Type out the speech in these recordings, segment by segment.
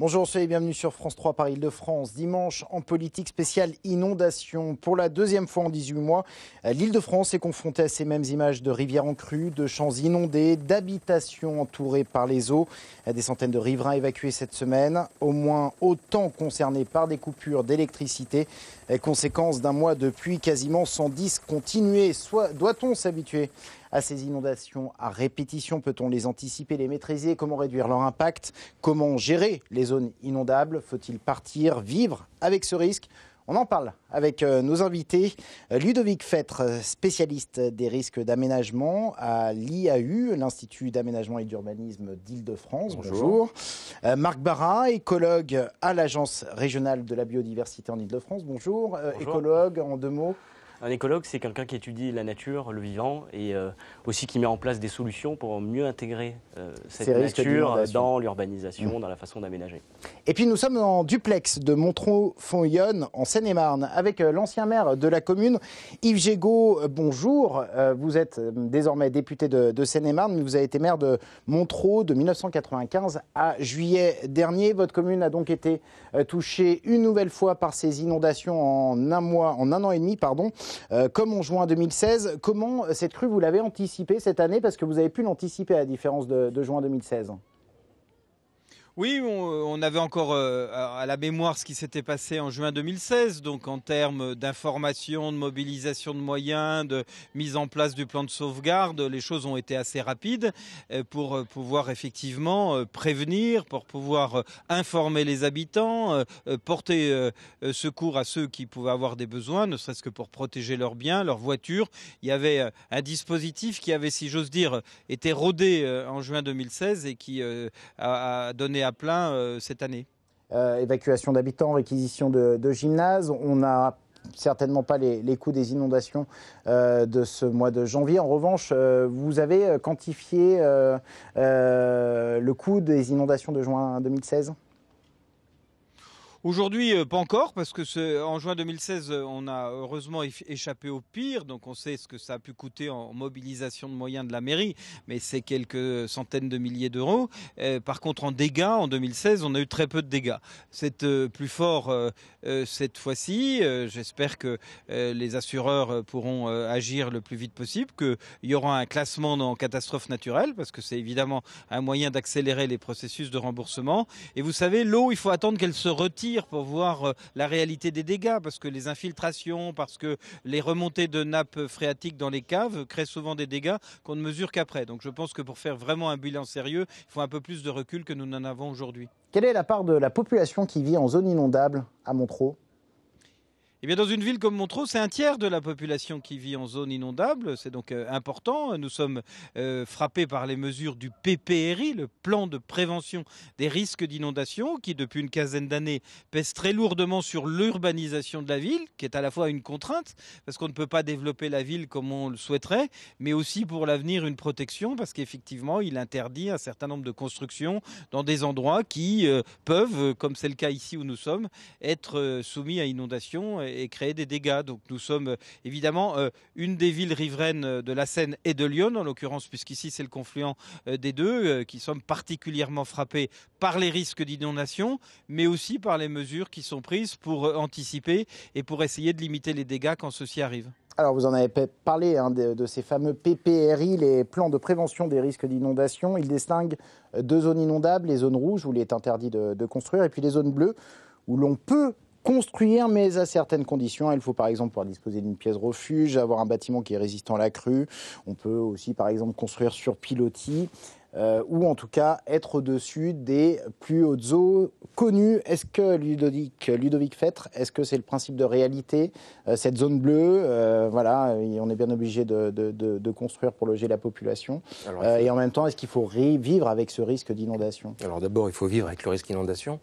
Bonjour, soyez bienvenue sur France 3 par Île-de-France. Dimanche, en politique spéciale inondation. Pour la deuxième fois en 18 mois, l'Île-de-France est confrontée à ces mêmes images de rivières en crue, de champs inondés, d'habitations entourées par les eaux. Des centaines de riverains évacués cette semaine, au moins autant concernés par des coupures d'électricité. Conséquence d'un mois de pluie quasiment 110 continuer. Soit doit-on s'habituer à ces inondations à répétition? Peut-on les anticiper, les maîtriser? Comment réduire leur impact? Comment gérer les zones inondables? Faut-il partir, vivre avec ce risque? On en parle avec euh, nos invités. Ludovic Fêtre, spécialiste des risques d'aménagement à l'IAU, l'Institut d'aménagement et d'urbanisme d'Île-de-France. Bonjour. Euh, Marc Barra, écologue à l'Agence régionale de la biodiversité en Île-de-France. Bonjour. Euh, Bonjour. Écologue, en deux mots. Un écologue, c'est quelqu'un qui étudie la nature, le vivant, et euh, aussi qui met en place des solutions pour mieux intégrer euh, cette nature dans l'urbanisation, mmh. dans la façon d'aménager. Et puis nous sommes en duplex de Montreux-Fontyonne, en Seine-et-Marne, avec euh, l'ancien maire de la commune, Yves Gégaud. Bonjour, vous êtes désormais député de, de Seine-et-Marne, mais vous avez été maire de Montreux de 1995 à juillet dernier. Votre commune a donc été touchée une nouvelle fois par ces inondations en un mois, en un an et demi, pardon. Euh, comme en juin 2016. Comment cette crue, vous l'avez anticipée cette année? Parce que vous avez pu l'anticiper à la différence de, de juin 2016. Oui, on, avait encore euh, à la mémoire ce qui s'était passé en juin 2016, donc en termes d'information, de mobilisation de moyens, de mise en place du plan de sauvegarde, les choses ont été assez rapides euh, pour euh, pouvoir effectivement prévenir, pour pouvoir informer les habitants, porter secours à ceux qui pouvaient avoir des besoins, ne serait-ce que pour protéger leurs biens, leurs voitures. Il y avait un dispositif qui avait, si j'ose dire, été rodé en juin 2016 et qui a donné à plein euh, cette année. Euh, évacuation d'habitants, réquisition de, gymnases. On n'a certainement pas les, coûts des inondations euh, de ce mois de janvier. En revanche, vous avez quantifié le coût des inondations de juin 2016 Aujourd'hui, euh, pas encore, parce que en juin 2016, euh, on a heureusement échappé au pire, donc on sait ce que ça a pu coûter en mobilisation de moyens de la mairie, mais c'est quelques centaines de milliers d'euros. Euh, par contre, en dégâts, en 2016, on a eu très peu de dégâts. C'est plus fort cette fois-ci. J'espère que les assureurs pourront agir le plus vite possible, qu'il y aura un classement dans catastrophe naturelle, parce que c'est évidemment un moyen d'accélérer les processus de remboursement. Et vous savez, l'eau, il faut attendre qu'elle se retire pour voir euh, la réalité des dégâts, parce que les infiltrations, parce que les remontées de nappes phréatiques dans les caves créent souvent des dégâts qu'on ne mesure qu'après. Donc je pense que pour faire vraiment un bilan sérieux, il faut un peu plus de recul que nous n'en avons aujourd'hui. Quelle est la part de la population qui vit en zone inondable à Montreux? Eh bien, dans une ville comme Montreux, c'est un tiers de la population qui vit en zone inondable. C'est donc euh, important. Nous sommes euh, frappés par les mesures du PPRI, le plan de prévention des risques d'inondation, qui depuis une quinzaine d'années pèse très lourdement sur l'urbanisation de la ville, qui est à la fois une contrainte, parce qu'on ne peut pas développer la ville comme on le souhaiterait, mais aussi pour l'avenir une protection, parce qu'effectivement, il interdit un certain nombre de constructions dans des endroits qui euh, peuvent, comme c'est le cas ici où nous sommes, être soumis à inondation et créer des dégâts. Donc nous sommes euh, évidemment euh, une des villes riveraines euh, de la Seine et de Lyon, en l'occurrence, puisqu'ici c'est le confluent des deux, qui sommes particulièrement frappés par les risques d'inondation, mais aussi par les mesures qui sont prises pour anticiper et pour essayer de limiter les dégâts quand ceci arrive. Alors vous en avez parlé hein, de, ces fameux PPRI, les plans de prévention des risques d'inondation. Ils distinguent deux zones inondables, les zones rouges où il est interdit de, de construire, et puis les zones bleues où l'on peut construire, mais à certaines conditions. Il faut par exemple pouvoir disposer d'une pièce refuge, avoir un bâtiment qui est résistant à la crue. On peut aussi par exemple construire sur pilotis. Euh, ou en tout cas être au-dessus des plus hautes eaux connues. Est-ce que Ludovic, Ludovic Fêtre, est-ce que c'est le principe de réalité euh, Cette zone bleue, euh, voilà, on est bien obligé de, de, de, construire pour loger la population. et en même temps, est-ce qu'il faut vivre avec ce risque d'inondation? Alors d'abord, il faut vivre avec le risque d'inondation.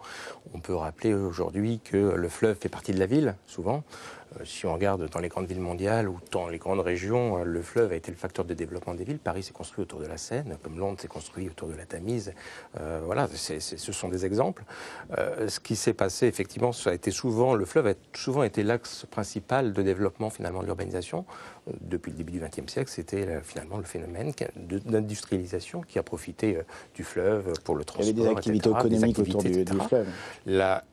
On peut rappeler aujourd'hui que le fleuve fait partie de la ville, souvent. Si on regarde dans les grandes villes mondiales ou dans les grandes régions, le fleuve a été le facteur de développement des villes. Paris s'est construit autour de la Seine, comme Londres s'est construit autour de la Tamise. voilà, ce sont des exemples. ce qui s'est passé, effectivement, ça a été souvent, le fleuve a souvent été l'axe principal de développement finalement de l'urbanisation. depuis le début du XXe siècle, c'était finalement le phénomène d'industrialisation qui a profité du fleuve pour le transport. Il y avait des activités économiques autour du, fleuve. La,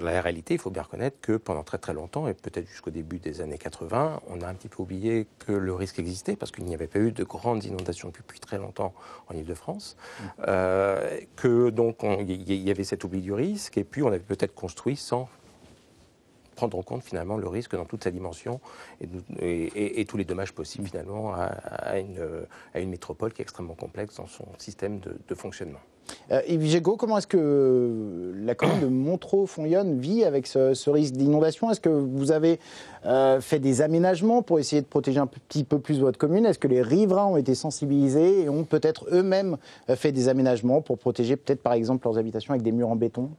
la réalité, il faut bien reconnaître que pendant très très longtemps, et peut-être jusqu'au début des années 80, on a un petit peu oublié que le risque existait, parce qu'il n'y avait pas eu de grandes inondations depuis très longtemps en Ile-de-France, mmh. euh, que donc il y avait cet oubli du risque, et puis on avait peut-être construit sans prendre en compte finalement le risque dans toute sa dimension et, tous les dommages possibles finalement à, une, à, une, métropole qui est extrêmement complexe dans son système de, fonctionnement. Euh, Yves comment est-ce que la commune de Montreux-Fonlyonne vit avec ce, risque d'inondation? Est-ce que vous avez euh, fait des aménagements pour essayer de protéger un petit peu plus votre commune? Est-ce que les riverains ont été sensibilisés et ont peut-être eux-mêmes euh, fait des aménagements pour protéger peut-être par exemple leurs habitations avec des murs en béton?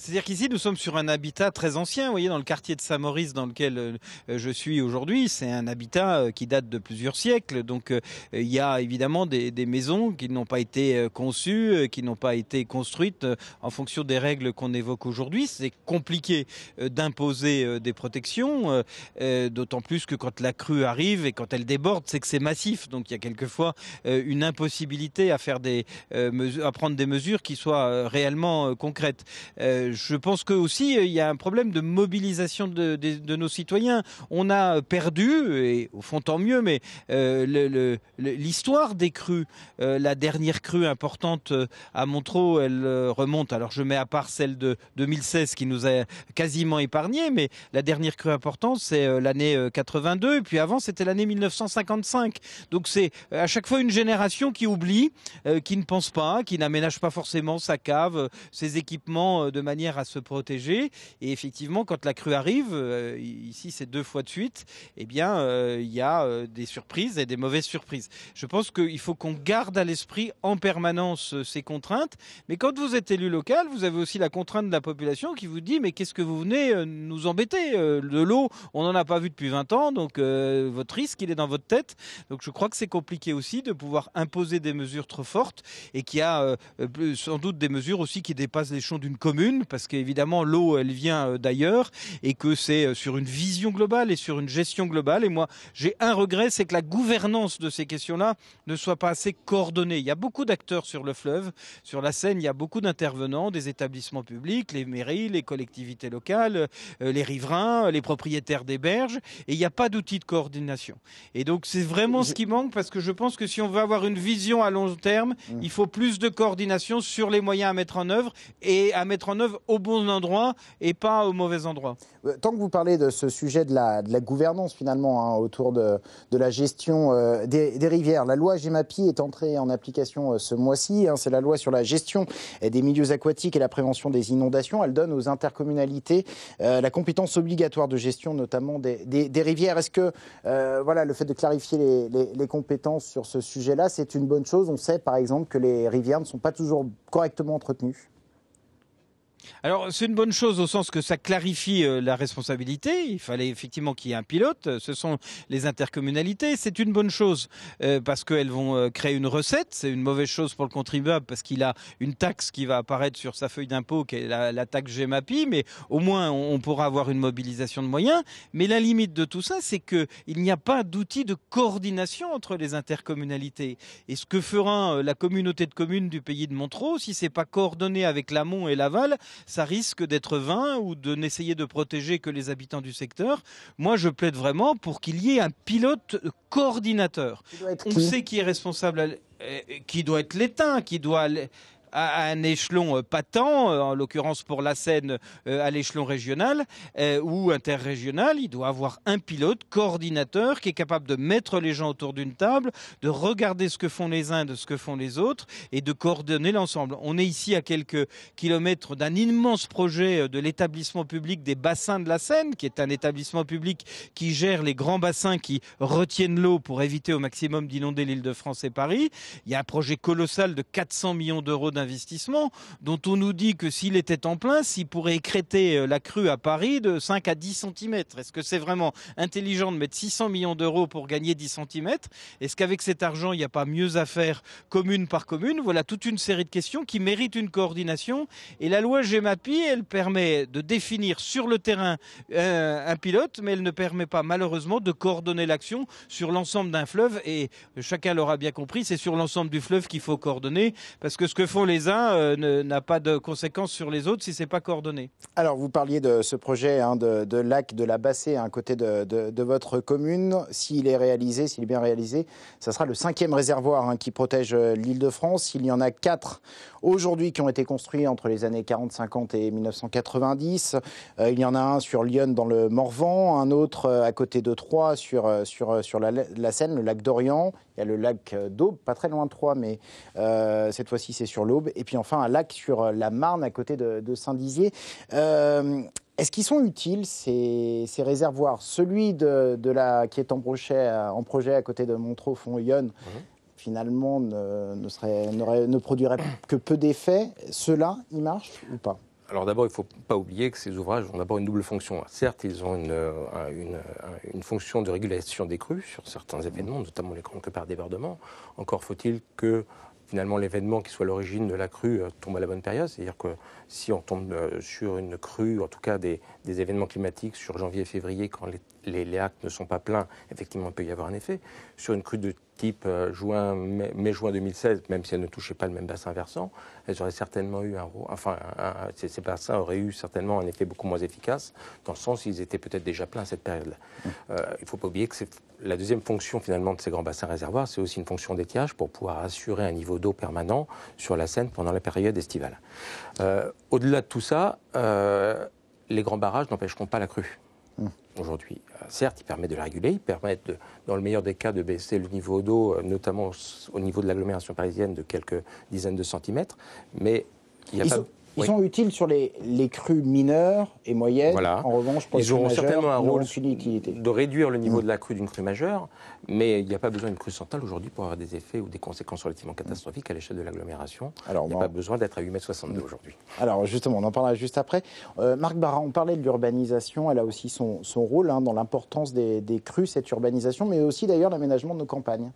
C'est-à-dire qu'ici, nous sommes sur un habitat très ancien. Vous voyez, dans le quartier de Saint-Maurice, dans lequel euh, je suis aujourd'hui, c'est un habitat euh, qui date de plusieurs siècles. Donc, euh, il y a évidemment des, maisons qui n'ont pas été conçues, qui n'ont pas été construites en fonction des règles qu'on évoque aujourd'hui. C'est compliqué d'imposer des protections, d'autant plus que quand la crue arrive et quand elle déborde, c'est que c'est massif. Donc, il y a quelquefois une impossibilité à faire des, à prendre des mesures qui soient réellement concrètes je pense que aussi il y a un problème de mobilisation de, nos citoyens. On a perdu, et au fond tant mieux, mais euh, l'histoire des crues, euh, la dernière crue importante euh, à Montreux, elle remonte. Alors je mets à part celle de 2016 qui nous a quasiment épargné, mais la dernière crue importante c'est l'année 82, et puis avant c'était l'année 1955. Donc c'est à chaque fois une génération qui oublie, qui ne pense pas, qui n'aménage pas forcément sa cave, ses équipements de manière à se protéger. Et effectivement, quand la crue arrive, euh, ici c'est deux fois de suite, eh bien euh, il y a euh, des surprises et des mauvaises surprises. Je pense qu'il faut qu'on garde à l'esprit en permanence ces contraintes. Mais quand vous êtes élu local, vous avez aussi la contrainte de la population qui vous dit mais qu'est-ce que vous venez nous embêter De l'eau, on n'en a pas vu depuis 20 ans, donc votre risque il est dans votre tête. Donc je crois que c'est compliqué aussi de pouvoir imposer des mesures trop fortes et qu'il y a sans doute des mesures aussi qui dépassent les champs d'une commune parce qu'évidemment l'eau elle vient euh, d'ailleurs et que c'est euh, sur une vision globale et sur une gestion globale. Et moi j'ai un regret, c'est que la gouvernance de ces questions-là ne soit pas assez coordonnée. Il y a beaucoup d'acteurs sur le fleuve, sur la Seine, il y a beaucoup d'intervenants, des établissements publics, les mairies, les collectivités locales, euh, les riverains, les propriétaires des berges, et il n'y a pas d'outils de coordination. Et donc c'est vraiment ce qui manque parce que je pense que si on veut avoir une vision à long terme, mmh. il faut plus de coordination sur les moyens à mettre en œuvre et à mettre en œuvre au bon endroit et pas au mauvais endroit. Euh, tant que vous parlez de ce sujet de la, gouvernance finalement hein, autour de, la gestion euh, des, rivières, la loi GEMAPI est entrée en application euh, ce mois-ci. Hein, c'est la loi sur la gestion des milieux aquatiques et la prévention des inondations. Elle donne aux intercommunalités la compétence obligatoire de gestion notamment des, rivières. Est-ce que voilà, le fait de clarifier les compétences sur ce sujet-là, c'est une bonne chose? On sait par exemple que les rivières ne sont pas toujours correctement entretenues. Alors c'est une bonne chose au sens que ça clarifie euh, la responsabilité. Il fallait effectivement qu'il y ait un pilote. Ce sont les intercommunalités. C'est une bonne chose euh, parce qu'elles vont euh, créer une recette. C'est une mauvaise chose pour le contribuable parce qu'il a une taxe qui va apparaître sur sa feuille d'impôt, qui est la, taxe GEMAPI. Mais au moins on, pourra avoir une mobilisation de moyens. Mais la limite de tout ça, c'est qu'il n'y a pas d'outil de coordination entre les intercommunalités. Et ce que fera la communauté de communes du pays de Montreux, si c'est pas coordonné avec l'amont et l'aval, ça risque d'être vain ou de n'essayer de protéger que les habitants du secteur. Moi, je plaide vraiment pour qu'il y ait un pilote coordinateur. On sait qui est responsable, euh, qui doit être l'État, qui doit à un échelon euh, patent, euh, en l'occurrence pour la Seine euh, à l'échelon régional ou interrégional, il doit avoir un pilote, coordinateur, qui est capable de mettre les gens autour d'une table, de regarder ce que font les uns de ce que font les autres et de coordonner l'ensemble. On est ici à quelques kilomètres d'un immense projet de l'établissement public des bassins de la Seine, qui est un établissement public qui gère les grands bassins qui retiennent l'eau pour éviter au maximum d'inonder l'île de France et Paris. Il y a un projet colossal de 400 millions d'euros d'investissement dont on nous dit que s'il était en plein, s'il pourrait écréter euh, la crue à Paris de 5 à 10 cm. Est-ce que c'est vraiment intelligent de mettre 600 millions d'euros pour gagner 10 cm Est-ce qu'avec cet argent, il n'y a pas mieux à faire commune par commune? Voilà toute une série de questions qui méritent une coordination. Et la loi GEMAPI, elle permet de définir sur le terrain euh, un pilote, mais elle ne permet pas malheureusement de coordonner l'action sur l'ensemble d'un fleuve. Et chacun l'aura bien compris, c'est sur l'ensemble du fleuve qu'il faut coordonner, parce que ce que font les uns euh, n'a pas de conséquences sur les autres si c'est pas coordonné. Alors vous parliez de ce projet hein, de, lac de la Bassée à côté de, votre commune. S'il est réalisé, s'il est bien réalisé, ça sera le cinquième réservoir hein, qui protège euh, l'île de France. Il y en a quatre aujourd'hui qui ont été construits entre les années 40-50 et 1990. Euh, il y en a un sur Lyon dans le Morvan, un autre euh, à côté de Troyes sur, sur, sur la, Seine, le lac d'Orient. Il y a le lac d'Aube, pas très loin de Troyes, mais cette fois-ci c'est sur l'Aube. Et puis enfin un lac sur la Marne à côté de, Saint-Dizier. Est-ce qu'ils sont utiles, ces, ces réservoirs? Celui de, de, la, qui est en projet, en projet à côté de Montreux-Font-Yonne, mmh finalement ne, serait, ne produirait que peu d'effets, ceux-là, ils marchent ou pas? Alors d'abord, il ne faut pas oublier que ces ouvrages ont d'abord une double fonction. Certes, ils ont une, une, fonction de régulation des crues sur certains événements, notamment les grands par débordement. Encore faut-il que finalement l'événement qui soit l'origine de la crue euh, tombe à la bonne période. C'est-à-dire que si on tombe euh, sur une crue, en tout cas des, événements climatiques sur janvier et février, quand les, les, lacs ne sont pas pleins, effectivement, il peut y avoir un effet. Sur une crue de type euh, juin, mai-juin 2016, même si elle ne touchait pas le même bassin versant, elles auraient certainement eu un, enfin, ces, bassins auraient eu certainement un effet beaucoup moins efficace, dans le sens où ils étaient peut-être déjà pleins à cette période-là. Mmh. il ne faut pas oublier que la deuxième fonction finalement de ces grands bassins réservoirs, c'est aussi une fonction d'étiage pour pouvoir assurer un niveau d'eau permanent sur la Seine pendant la période estivale. Euh, au-delà de tout ça, euh, les grands barrages n'empêcheront pas la crue. Mmh. Aujourd'hui, euh, certes, ils permettent de la réguler, ils permettent, dans le meilleur des cas, de baisser le niveau d'eau, notamment au niveau de l'agglomération parisienne, de quelques dizaines de centimètres, mais il n'y a pas. Ils sont utiles sur les, les crues mineures et moyennes. En revanche, pour ils auront certainement un rôle de réduire le niveau mm. de la crue d'une crue majeure, mais il n'y a pas besoin d'une crue centrale aujourd'hui pour avoir des effets ou des conséquences relativement catastrophiques à l'échelle de l'agglomération. il n'y a pas besoin d'être à 8,62 m aujourd'hui. Alors justement, on en parlera juste après. Euh, Marc Barra, on parlait de l'urbanisation, elle a aussi son, son rôle hein, dans l'importance des, des crues, cette urbanisation, mais aussi d'ailleurs l'aménagement de nos campagnes.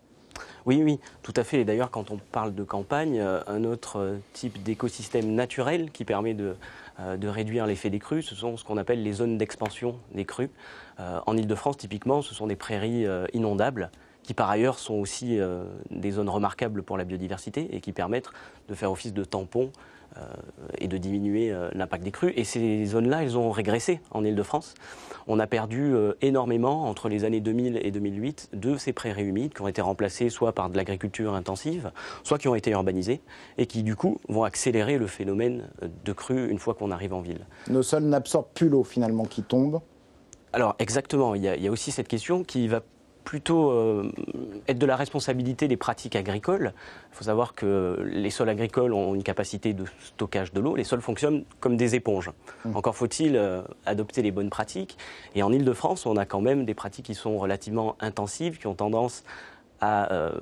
Oui, oui, tout à fait. Et d'ailleurs, quand on parle de campagne, euh, un autre euh, type d'écosystème naturel qui permet de, euh, de réduire l'effet des crues, ce sont ce qu'on appelle les zones d'expansion des crues. en Ile-de-France, typiquement, ce sont des prairies inondables qui par ailleurs sont aussi des zones remarquables pour la biodiversité et qui permettent de faire office de tampon et de diminuer euh, l'impact des crues. Et ces zones-là, elles ont régressé en Ile-de-France. On a perdu euh, énormément entre les années 2000 et 2008 de ces prairies humides qui ont été remplacées soit par de l'agriculture intensive, soit qui ont été urbanisées et qui du coup vont accélérer le phénomène de crue une fois qu'on arrive en ville. Nos sols n'absorbent plus l'eau finalement qui tombe alors exactement, il y, a, il y, a, aussi cette question qui va plutôt euh, être de la responsabilité des pratiques agricoles. Il faut savoir que les sols agricoles ont une capacité de stockage de l'eau. Les sols fonctionnent comme des éponges. Mmh. Encore faut-il euh, adopter les bonnes pratiques. Et en Ile-de-France, on a quand même des pratiques qui sont relativement intensives, qui ont tendance à euh,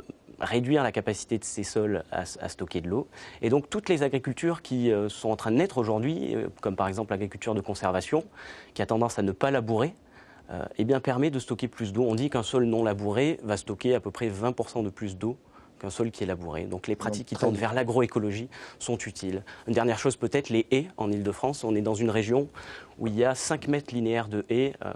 réduire la capacité de ces sols à, stocker de l'eau. Et donc toutes les agricultures qui sont en train de naître aujourd'hui, comme par exemple l'agriculture de conservation, qui a tendance à ne pas labourer, eh bien, permet de stocker plus d'eau. On dit qu'un sol non labouré va stocker à peu près 20% de plus d'eau qu'un sol qui est labouré. Donc les pratiques qui tendent vers l'agroécologie sont utiles. Une dernière chose peut-être, les haies en Ile-de-France. On est dans une région où il y a 5 mètres linéaires de haies euh,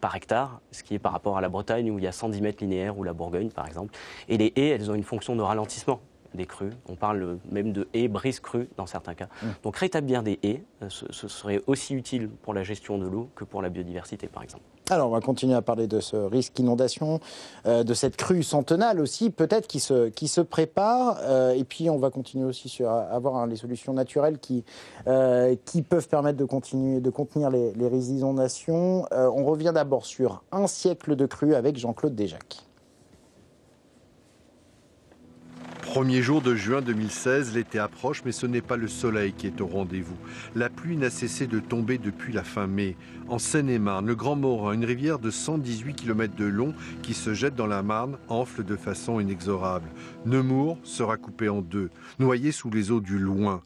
par hectare, ce qui est par rapport à la Bretagne où il y a 110 mètres linéaires ou la Bourgogne par exemple. Et les haies, elles ont une fonction de ralentissement des crues. On parle même de haies brise crues dans certains cas. Mmh. Donc rétablir des haies, euh, ce serait aussi utile pour la gestion de l'eau que pour la biodiversité par exemple. Alors, on va continuer à parler de ce risque inondation, euh, de cette crue centenale aussi, peut-être qui se, qui se prépare. Euh, et puis, on va continuer aussi sur avoir hein, les solutions naturelles qui, euh, qui peuvent permettre de, continuer, de contenir les, les risques d'inondation. on revient d'abord sur un siècle de crue avec Jean-Claude Desjacques. Premier jour de juin 2016, l'été approche, mais ce n'est pas le soleil qui est au rendez-vous. La pluie n'a cessé de tomber depuis la fin mai. En Seine-et-Marne, le Grand Morin, une rivière de 118 km de long qui se jette dans la Marne, enfle de façon inexorable. Nemours sera coupé en deux, noyé sous les eaux du Loing.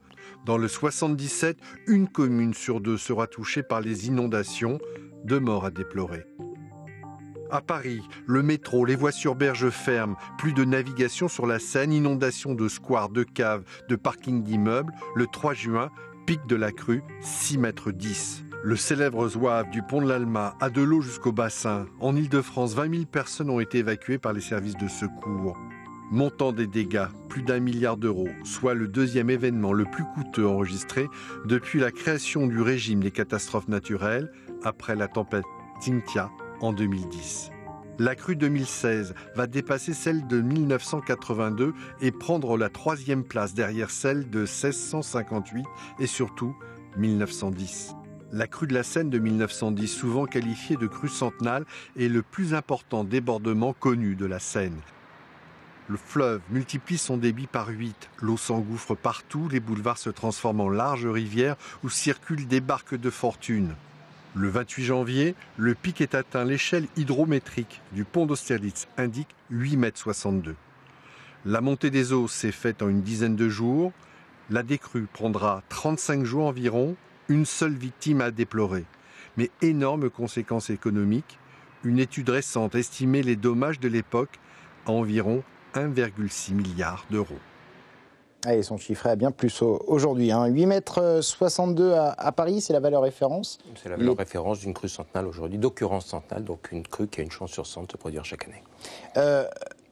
Dans le 77, une commune sur deux sera touchée par les inondations, deux morts à déplorer. À Paris, le métro, les voies sur berge ferment, plus de navigation sur la Seine, inondation de squares, de caves, de parkings d'immeubles. Le 3 juin, pic de la crue, 6 mètres 10. Le célèbre zouave du pont de l'Alma a de l'eau jusqu'au bassin. En Ile-de-France, 20 000 personnes ont été évacuées par les services de secours. Montant des dégâts, plus d'un milliard d'euros, soit le deuxième événement le plus coûteux enregistré depuis la création du régime des catastrophes naturelles après la tempête Cynthia en 2010. La crue 2016 va dépasser celle de 1982 et prendre la troisième place derrière celle de 1658 et surtout 1910. La crue de la Seine de 1910, souvent qualifiée de crue centenale, est le plus important débordement connu de la Seine. Le fleuve multiplie son débit par 8, l'eau s'engouffre partout, les boulevards se transforment en larges rivières où circulent des barques de fortune. Le 28 janvier, le pic est atteint. L'échelle hydrométrique du pont d'Austerlitz indique 8,62 m. La montée des eaux s'est faite en une dizaine de jours. La décrue prendra 35 jours environ. Une seule victime à déplorer. Mais énormes conséquences économiques. Une étude récente estimait les dommages de l'époque à environ 1,6 milliard d'euros. Ah, ils sont chiffrés à bien plus aujourd'hui. Hein. 8 mètres 62 à, Paris, c'est la valeur référence C'est la valeur référence d'une crue centenale aujourd'hui, d'occurrence centenale, donc une crue qui a une chance sur 100 de se produire chaque année. Euh,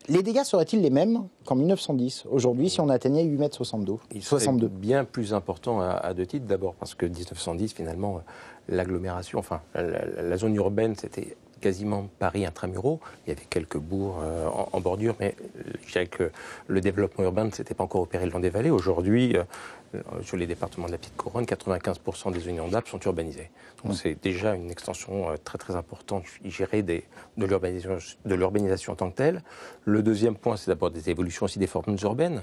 les dégâts seraient-ils les mêmes qu'en 1910, aujourd'hui, si on atteignait 8 mètres 62 Ils seraient bien plus importants à, deux titres. D'abord parce que 1910, finalement, l'agglomération, enfin, la zone urbaine, c'était quasiment Paris intramuraux. Il y avait quelques bourgs euh, en, bordure, mais je dirais que le développement urbain ne s'était pas encore opéré le long des vallées. Aujourd'hui, euh, sur les départements de la Petite Couronne, 95% des unions d'Alpes sont urbanisés. Donc c'est déjà une extension euh, très très importante, gérée des, de l'urbanisation en tant que telle. Le deuxième point, c'est d'abord des évolutions aussi des formes urbaines.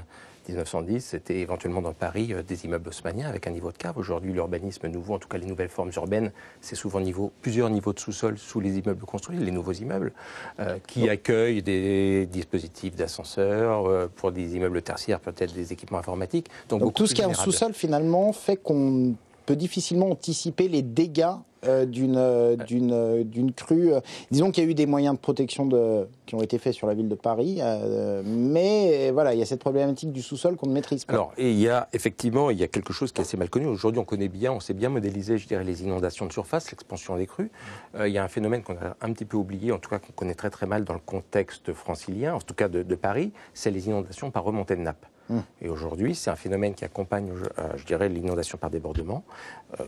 1910, c'était éventuellement dans Paris euh, des immeubles haussmanniens avec un niveau de cave. Aujourd'hui, l'urbanisme nouveau, en tout cas les nouvelles formes urbaines, c'est souvent niveau, plusieurs niveaux de sous-sol sous les immeubles construits, les nouveaux immeubles, euh, qui accueillent des dispositifs d'ascenseurs, euh, pour des immeubles tertiaires, peut-être des équipements informatiques. Donc, tout ce qui est en sous-sol, finalement, fait qu'on peut difficilement anticiper les dégâts euh, d'une euh, d'une euh, d'une crue. Disons qu'il y a eu des moyens de protection qui ont été faits sur la ville de Paris, mais voilà, il y a cette problématique du sous-sol qu'on ne maîtrise pas. Alors, et il y a effectivement, il y a quelque chose qui est assez mal connu. Aujourd'hui, on connaît bien, on sait bien modéliser, je dirais, les inondations de surface, l'expansion des crues. il y a un phénomène qu'on a un petit peu oublié, en tout cas qu'on connaît très très mal dans le contexte francilien, en tout cas de, de Paris, c'est les inondations par remontée de nappe. Hum. Et aujourd'hui, c'est un phénomène qui accompagne, je dirais, l'inondation par débordement,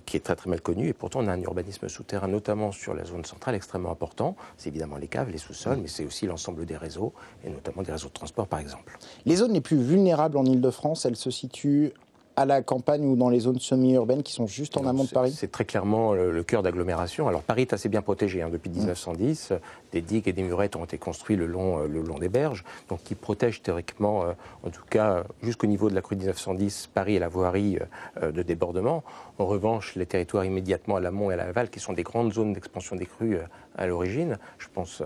qui est très très mal connu. Et pourtant, on a un urbanisme souterrain, notamment sur la zone centrale, extrêmement important. C'est évidemment les caves, les sous-sols, mais c'est aussi l'ensemble des réseaux, et notamment des réseaux de transport, par exemple. Les zones les plus vulnérables en Ile-de-France, elles se situent à la campagne ou dans les zones semi-urbaines qui sont juste en amont de Paris C'est très clairement le, cœur d'agglomération. Alors Paris est assez bien protégé. Hein. Depuis 1910, mmh. des digues et des murettes ont été construits le long, euh, le long des berges, donc qui protègent théoriquement, euh, en tout cas jusqu'au niveau de la crue de 1910, Paris et la voirie euh, de débordement. En revanche, les territoires immédiatement à l'amont et à l'aval, qui sont des grandes zones d'expansion des crues à l'origine, je pense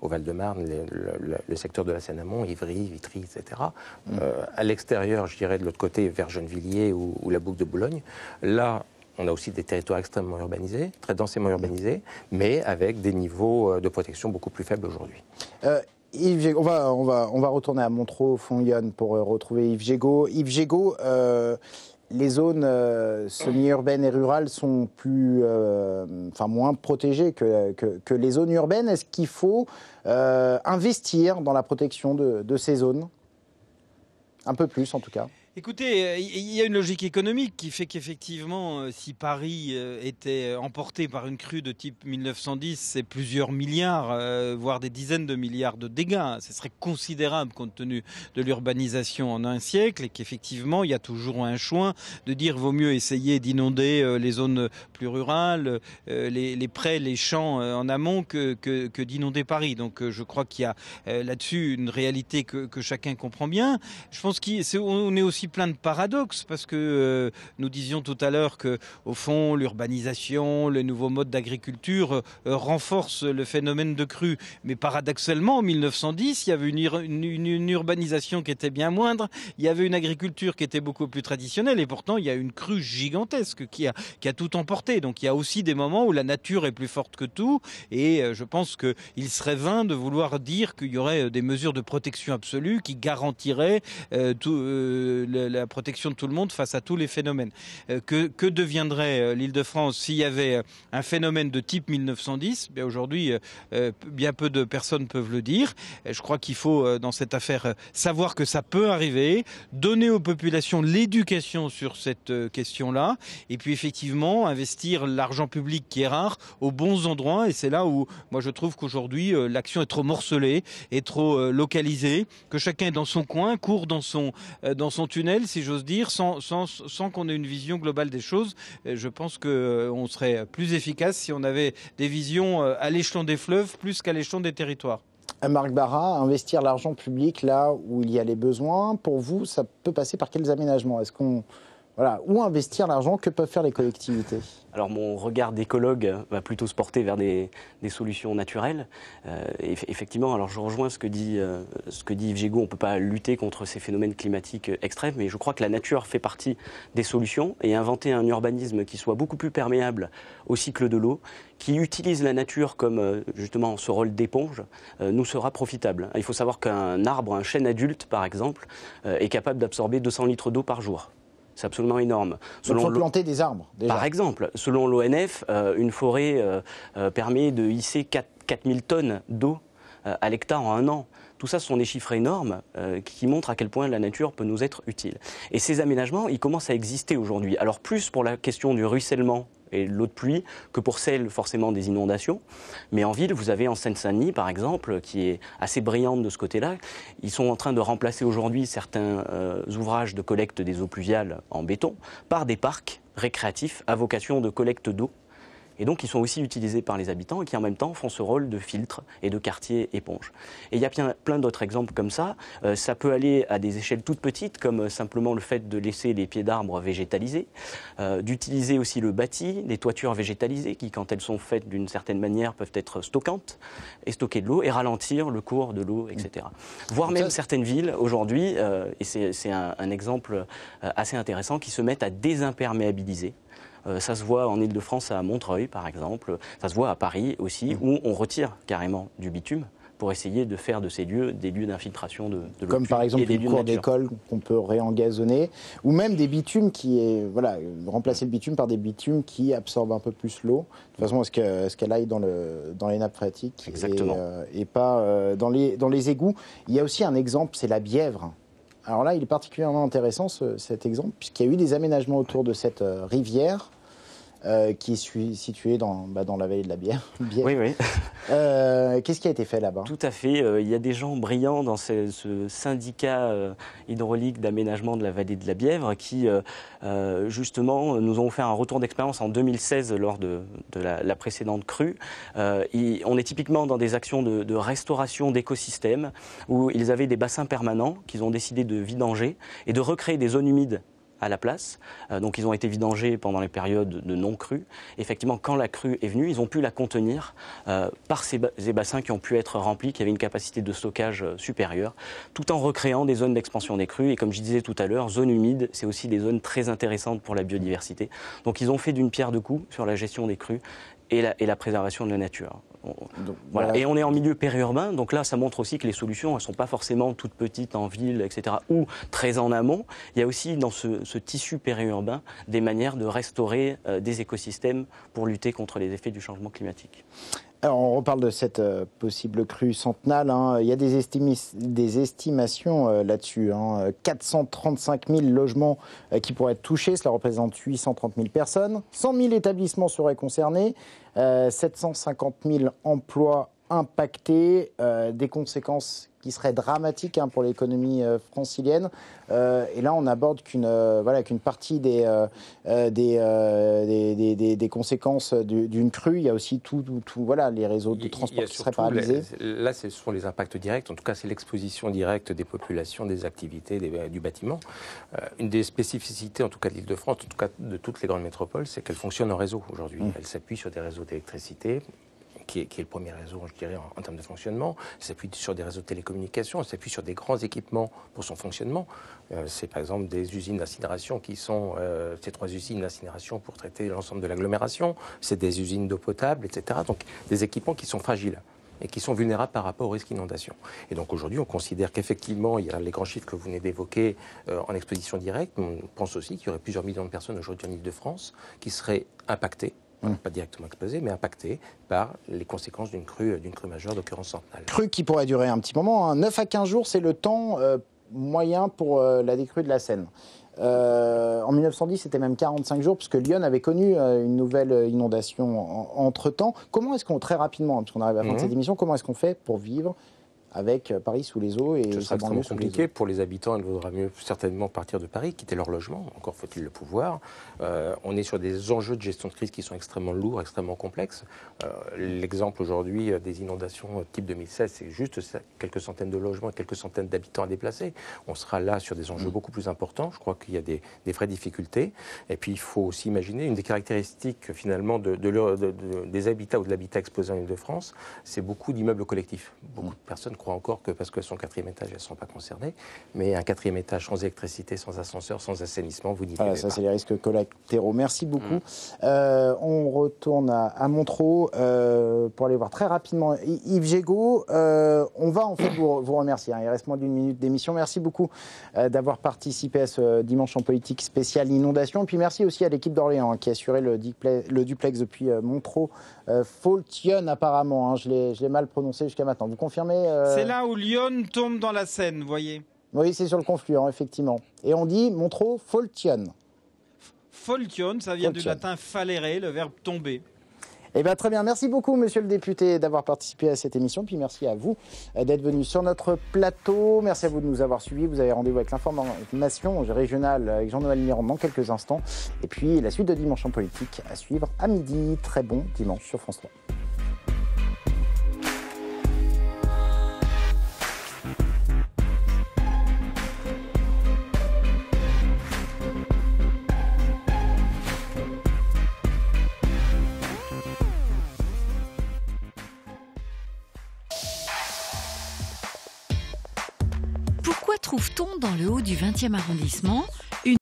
au Val-de-Marne, le, secteur de la Seine-Amont, Ivry, Vitry, etc. Mmh. à l'extérieur, je dirais de l'autre côté, vers Gennevilliers, ou, la boucle de Boulogne. Là, on a aussi des territoires extrêmement urbanisés, très densément urbanisés, mais avec des niveaux euh, de protection beaucoup plus faibles aujourd'hui. Euh, Yves on va, on, va, on va retourner à Montreux, Fond-Yonne, pour euh, retrouver Yves Gégaud. Yves Gégaud, les zones semi-urbaines et rurales sont plus, enfin moins protégées que, les zones urbaines. Est-ce qu'il faut investir dans la protection de ces zones? Un peu plus, en tout cas. Écoutez, il y a une logique économique qui fait qu'effectivement, euh, si Paris euh, était emporté par une crue de type 1910, c'est plusieurs milliards, euh, voire des dizaines de milliards de dégâts. Ce serait considérable compte tenu de l'urbanisation en un siècle et qu'effectivement, il y a toujours un choix de dire vaut mieux essayer d'inonder les zones plus rurales, les, prés, les champs en amont que, d'inonder Paris. Donc je crois qu'il y a là-dessus une réalité que, que chacun comprend bien. Je pense qu'on est aussi plein de paradoxes parce que euh, nous disions tout à l'heure que, au fond, l'urbanisation, le nouveau mode d'agriculture euh, renforcent le phénomène de crue. Mais paradoxalement, en 1910, il y avait une, urbanisation qui était bien moindre, il y avait une agriculture qui était beaucoup plus traditionnelle et pourtant il y a une crue gigantesque qui a, tout emporté. Donc il y a aussi des moments où la nature est plus forte que tout et euh, je pense qu'il serait vain de vouloir dire qu'il y aurait des mesures de protection absolue qui garantiraient tout, la protection de tout le monde face à tous les phénomènes. Euh, que, que deviendrait euh, l'Île-de-France s'il y avait euh, un phénomène de type 1910 Bien aujourd'hui, bien peu de personnes peuvent le dire. Je crois qu'il faut dans cette affaire savoir que ça peut arriver, donner aux populations l'éducation sur cette question-là, et puis effectivement investir l'argent public qui est rare aux bons endroits. Et c'est là où moi je trouve qu'aujourd'hui l'action est trop morcelée, est trop localisée, que chacun est dans son coin, court dans son dans son tunnel si j'ose dire, sans, qu'on ait une vision globale des choses. Je pense qu'on euh, serait plus efficace si on avait des visions euh, à l'échelon des fleuves plus qu'à l'échelon des territoires. Euh, Marc Barra, investir l'argent public là où il y a les besoins, pour vous, ça peut passer par quels aménagements? Est-ce qu'on voilà, où investir l'argent Que peuvent faire les collectivités alors mon regard d'écologue va plutôt se porter vers des, solutions naturelles. Euh, effectivement, alors je rejoins ce que dit, euh, ce que dit Yves Gégaud, on ne peut pas lutter contre ces phénomènes climatiques extrêmes, mais je crois que la nature fait partie des solutions et inventer un urbanisme qui soit beaucoup plus perméable au cycle de l'eau, qui utilise la nature comme euh, justement ce rôle d'éponge, nous sera profitable. Il faut savoir qu'un arbre, un chêne adulte par exemple, est capable d'absorber 200 litres d'eau par jour. C'est absolument énorme. Il faut planter des arbres, déjà. Par exemple, selon l'ONF, euh, une forêt euh, euh, permet de hisser 4, 4000 tonnes d'eau à l'hectare en un an. Tout ça, ce sont des chiffres énormes qui montrent à quel point la nature peut nous être utile. Et ces aménagements, ils commencent à exister aujourd'hui. Alors plus pour la question du ruissellement et l'eau de pluie que pour celle forcément des inondations. Mais en ville, vous avez en Seine-Saint-Denis, par exemple, qui est assez brillante de ce côté-là. Ils sont en train de remplacer aujourd'hui certains euh, ouvrages de collecte des eaux pluviales en béton par des parcs récréatifs à vocation de collecte d'eau et donc ils sont aussi utilisés par les habitants et qui en même temps font ce rôle de filtre et de quartier éponge. Et il y a plein d'autres exemples comme ça. Euh, ça peut aller à des échelles toutes petites, comme euh, simplement le fait de laisser les pieds d'arbres végétalisés, euh, d'utiliser aussi le bâti, les toitures végétalisées qui, quand elles sont faites d'une certaine manière, peuvent être stockantes et stocker de l'eau et ralentir le cours de l'eau, etc. Voire même certaines villes aujourd'hui, et c'est un, un, exemple assez intéressant, qui se mettent à désimperméabiliser euh, ça se voit en Ile-de-France à Montreuil, par exemple. Ça se voit à Paris aussi, mmh. où on retire carrément du bitume pour essayer de faire de ces lieux des lieux d'infiltration de, de l'eau. Comme par exemple des cours d'école qu'on peut réengazonner, ou même des bitumes qui est voilà remplacer le bitume par des bitumes qui absorbent un peu plus l'eau, de façon à ce qu'elle aille dans le dans les nappes phréatiques Exactement. Et, euh, pas euh, dans les dans les égouts? Il y a aussi un exemple, c'est la Bièvre. Alors là, il est particulièrement intéressant cet exemple puisqu'il y a eu des aménagements autour de cette rivière euh, qui est situé dans, bah, dans la vallée de la Bière. Oui, oui. Euh, qu'est-ce qui a été fait là-bas? Tout à fait. Euh, il y a des gens brillants dans ce, syndicat hydraulique d'aménagement de la vallée de la Bièvre qui, justement, nous ont fait un retour d'expérience en 2016 lors de, la, précédente crue. on est typiquement dans des actions de, de restauration d'écosystèmes où ils avaient des bassins permanents qu'ils ont décidé de vidanger et de recréer des zones humides à la place. Euh, donc ils ont été vidangés pendant les périodes de non-crue. Effectivement, quand la crue est venue, ils ont pu la contenir euh, par ces, bassins qui ont pu être remplis, qui avaient une capacité de stockage euh, supérieure, tout en recréant des zones d'expansion des crues. Et comme je disais tout à l'heure, zones humides, c'est aussi des zones très intéressantes pour la biodiversité. Donc ils ont fait d'une pierre deux coups sur la gestion des crues et la, préservation de la nature. Voilà. Et on est en milieu périurbain, donc là, ça montre aussi que les solutions ne sont pas forcément toutes petites en ville, etc., ou très en amont. Il y a aussi dans ce, tissu périurbain des manières de restaurer euh, des écosystèmes pour lutter contre les effets du changement climatique. Alors, on reparle de cette euh, possible crue centenale. Hein. Il y a des, des estimations euh, là-dessus. Hein. 435 000 logements euh, qui pourraient être touchés. Cela représente 830 000 personnes. 100 000 établissements seraient concernés. 750 000 emplois impactés. des conséquences qui serait dramatique hein, pour l'économie euh, francilienne. Euh, et là, on aborde qu'une euh, voilà, qu'une partie des, des, des, des, conséquences d'une crue. Il y a aussi tout, tout, voilà, les réseaux de transport qui seraient paralysés. là, ce sont les impacts directs. En tout cas, c'est l'exposition directe des populations, des activités, du bâtiment. une des spécificités, en tout cas de l'Île-de-France, en tout cas de toutes les grandes métropoles, c'est qu'elle fonctionne en réseau aujourd'hui. Mmh. Elle s'appuie sur des réseaux d'électricité, qui est, le premier réseau, je dirais, en, termes de fonctionnement. S'appuie sur des réseaux de télécommunications, s'appuie sur des grands équipements pour son fonctionnement. Euh, c'est par exemple des usines d'incinération qui sont euh, ces trois usines d'incinération pour traiter l'ensemble de l'agglomération. C'est des usines d'eau potable, etc. Donc des équipements qui sont fragiles et qui sont vulnérables par rapport au risque d'inondation. Et donc aujourd'hui, on considère qu'effectivement, il y a les grands chiffres que vous venez d'évoquer euh, en exposition directe, mais on pense aussi qu'il y aurait plusieurs millions de personnes aujourd'hui en Ile-de-France qui seraient impactées pas directement explosé, mais impacté par les conséquences d'une crue, d'une crue majeure d'occurrence centenale. Crue qui pourrait durer un petit moment. 9 hein. à 15 jours, c'est le temps euh, moyen pour euh, la décrue de la Seine. Euh, en 1910, c'était même 45 jours, puisque Lyon avait connu une nouvelle inondation entre-temps. Comment est-ce qu'on, très rapidement, puisqu'on arrive à la fin de cette mhm. émission, comment est-ce qu'on fait pour vivre avec euh, Paris sous les eaux et Ce sera extrêmement compliqué pour les habitants. Il vaudra mieux certainement partir de Paris, quitter leur logement. Encore faut-il le pouvoir. Euh, on est sur des enjeux de gestion de crise qui sont extrêmement lourds, extrêmement complexes. Euh, l'exemple aujourd'hui des inondations type 2016, c'est juste quelques centaines de logements et quelques centaines d'habitants à déplacer. On sera là sur des enjeux mm. beaucoup plus importants. Je crois qu'il y a des, vraies difficultés. Et puis il faut aussi imaginer une des caractéristiques finalement de, des habitats ou de l'habitat exposé en Ile-de-France, c'est beaucoup d'immeubles collectifs. Beaucoup mm. de personnes encore que parce qu'elles sont quatrième étage, elles ne sont pas concernées. Mais un quatrième étage sans électricité, sans ascenseur, sans assainissement, vous dites. ça, c'est les risques collatéraux. Merci beaucoup. Mm. Euh, on retourne à, Montreux euh, pour aller voir très rapidement Yves Gégaud. Euh, on va en fait vous, remercier. Hein. Il reste moins d'une minute d'émission. Merci beaucoup d'avoir participé à ce dimanche en politique spécial inondation. Et puis merci aussi à l'équipe d'Orléans hein, qui a assuré le, le duplex depuis Montreux. Faultion apparemment, hein. je l'ai mal prononcé jusqu'à maintenant. Vous confirmez c'est là où Lyon tombe dans la Seine, vous voyez. Oui, c'est sur le confluent, effectivement. Et on dit Montreux Foltion. Foltion, ça vient du latin falere, le verbe tomber. Eh bien, très bien. Merci beaucoup, monsieur le député, d'avoir participé à cette émission. Puis merci à vous euh, d'être venu sur notre plateau. Merci à vous de nous avoir suivis. Vous avez rendez-vous avec l'information régionale avec Jean-Noël Mirand dans quelques instants. Et puis, la suite de Dimanche en politique à suivre à midi. Très bon dimanche sur France 3. 20e arrondissement